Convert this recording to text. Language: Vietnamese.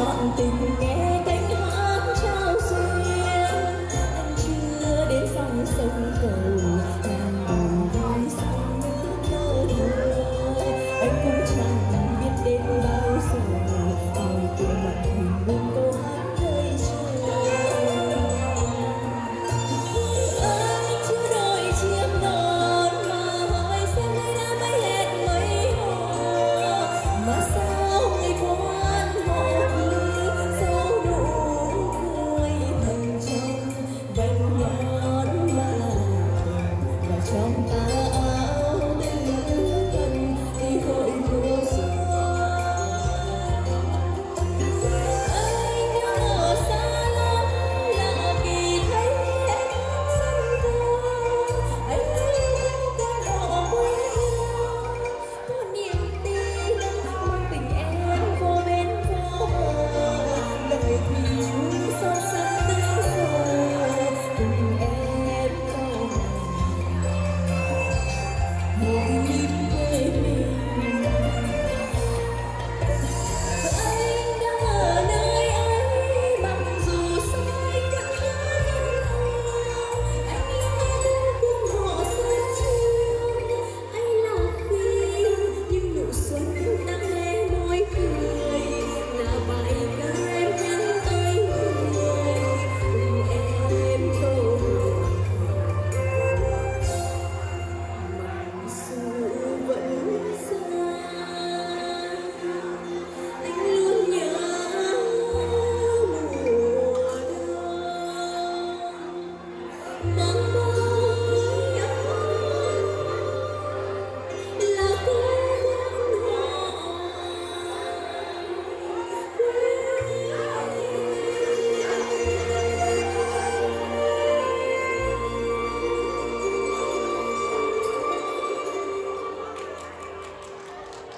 chọn tình Bye. No.